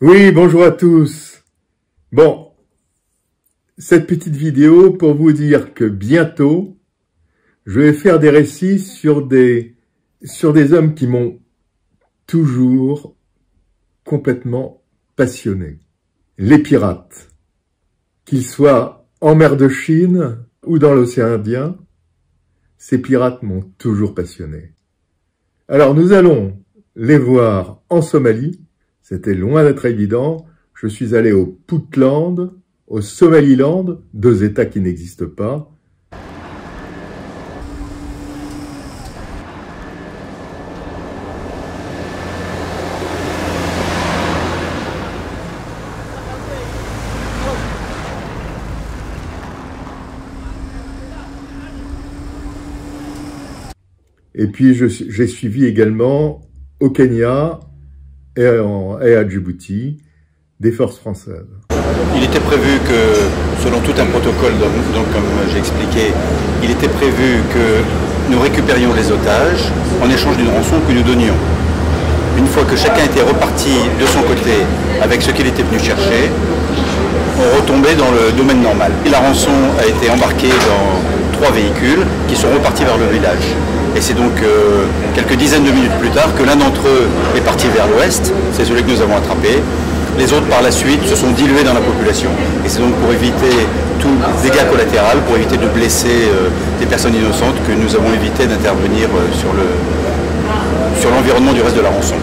Oui, bonjour à tous. Bon, cette petite vidéo pour vous dire que bientôt, je vais faire des récits sur des, sur des hommes qui m'ont toujours complètement passionné. Les pirates. Qu'ils soient en mer de Chine ou dans l'océan Indien, ces pirates m'ont toujours passionné. Alors nous allons les voir en Somalie, c'était loin d'être évident. Je suis allé au Puntland, au Somaliland, deux États qui n'existent pas. Et puis j'ai suivi également au Kenya et, à Djibouti des forces françaises. Il était prévu que, selon tout un protocole, donc, comme j'ai expliqué, il était prévu que nous récupérions les otages en échange d'une rançon que nous donnions. Une fois que chacun était reparti de son côté avec ce qu'il était venu chercher, on retombait dans le domaine normal. la rançon a été embarquée dans trois véhicules qui sont repartis vers le village. Et c'est donc euh, quelques dizaines de minutes plus tard que l'un d'entre eux est parti vers l'ouest, c'est celui que nous avons attrapé. Les autres par la suite se sont dilués dans la population. Et c'est donc pour éviter tout dégât collatéral, pour éviter de blesser euh, des personnes innocentes que nous avons évité d'intervenir euh, sur l'environnement du reste de la rançon.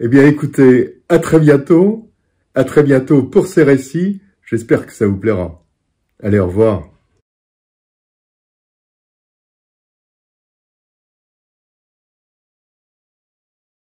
Eh bien écoutez, à très bientôt, à très bientôt pour ces récits, j'espère que ça vous plaira. Allez, au revoir.